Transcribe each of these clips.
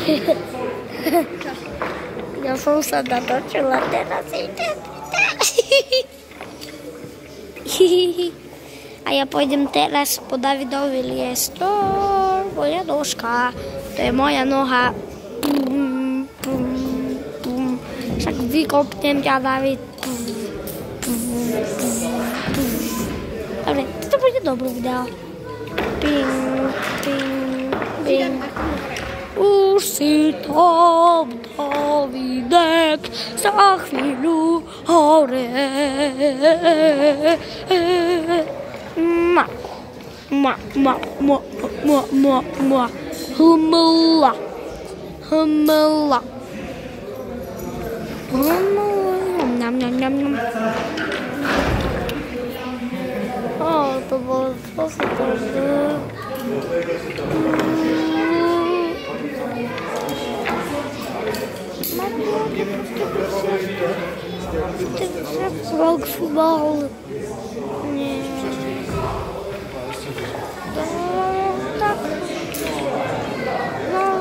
Ja som sa natočila teraz A ja pôjdem teraz po Davidovi liestor. Moja nožka. To je moja noha. Pum, pum, pum. Však vykopnem ťa, David. Dobre, toto bude dobrý video. Ping, ping, ping. Si tam, Davidek, za chvíľu hore. Ma, ma, ma, ma, ma, ma, ma. Humla, humla. Humla, nam, nam, nam, nam. O, oh, to było, co to było? Volkswagen. Nie. To tak. No.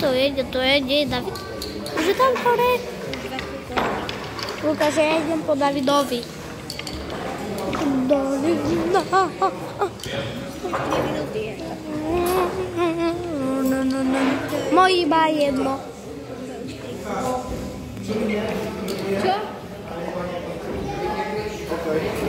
je to je David. Že tam hore. Lukáš ja idem po Davidovi. Davida. não iba jedno. Čo? Okay.